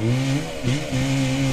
Mm-hmm.